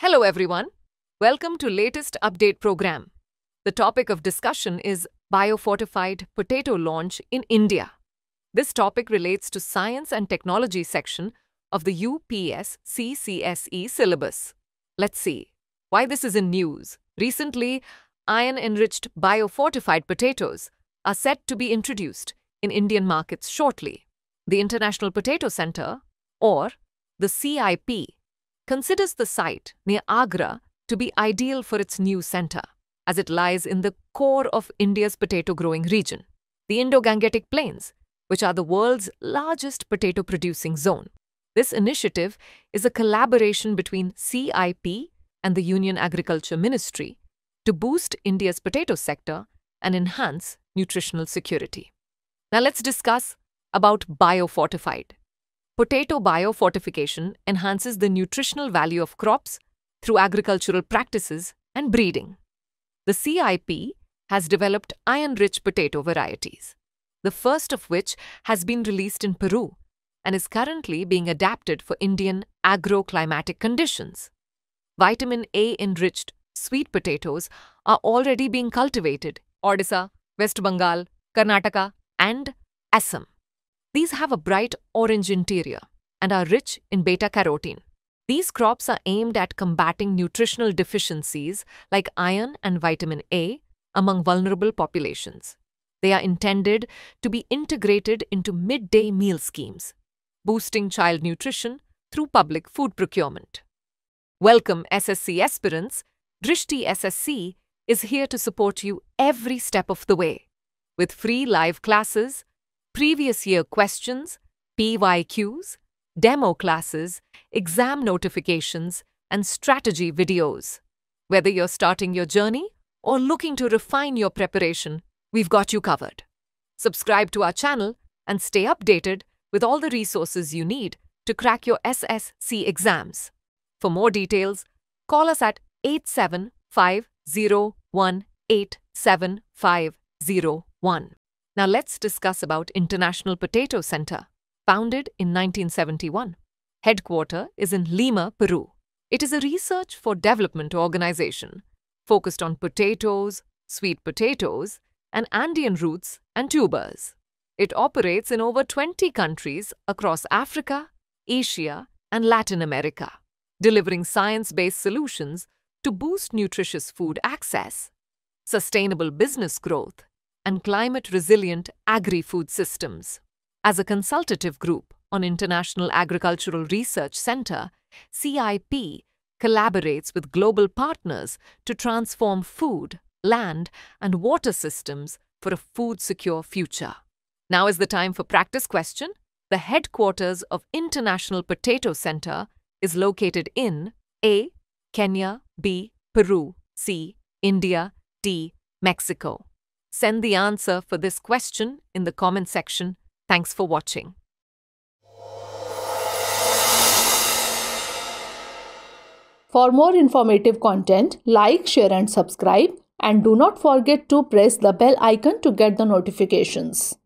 Hello everyone. Welcome to latest update program. The topic of discussion is biofortified potato launch in India. This topic relates to science and technology section of the UPSC CSE syllabus. Let's see why this is in news. Recently, iron enriched biofortified potatoes are set to be introduced in Indian markets shortly. The International Potato Center, or the CIP, considers the site near Agra to be ideal for its new center, as it lies in the core of India's potato growing region, the Indo Gangetic Plains, which are the world's largest potato producing zone. This initiative is a collaboration between CIP and the Union Agriculture Ministry to boost India's potato sector and enhance nutritional security. Now let's discuss about biofortified. Potato biofortification enhances the nutritional value of crops through agricultural practices and breeding. The CIP has developed iron-rich potato varieties, the first of which has been released in Peru and is currently being adapted for Indian agroclimatic conditions. Vitamin A enriched sweet potatoes are already being cultivated Odisha, West Bengal, Karnataka, and Assam. These have a bright orange interior and are rich in beta carotene. These crops are aimed at combating nutritional deficiencies like iron and vitamin A among vulnerable populations. They are intended to be integrated into midday meal schemes, boosting child nutrition through public food procurement. Welcome SSC aspirants. Drishti SSC is here to support you every step of the way with free live classes, previous year questions, PYQs, demo classes, exam notifications, and strategy videos. Whether you're starting your journey or looking to refine your preparation, we've got you covered. Subscribe to our channel and stay updated with all the resources you need to crack your SSC exams. For more details, call us at 8750187501. Now let's discuss about International Potato Center, founded in 1971. Headquarter is in Lima, Peru. It is a research for development organization focused on potatoes, sweet potatoes, and Andean roots and tubers. It operates in over 20 countries across Africa, Asia, and Latin America, delivering science-based solutions to boost nutritious food access, sustainable business growth, and climate-resilient agri-food systems. As a consultative group on International Agricultural Research Center, CIP collaborates with global partners to transform food, land, and water systems for a food-secure future. Now is the time for practice question. The headquarters of International Potato Center is located in A. Kenya, B. Peru, C. India, D. Mexico. Send the answer for this question in the comment section. Thanks for watching. For more informative content, like, share and subscribe and do not forget to press the bell icon to get the notifications.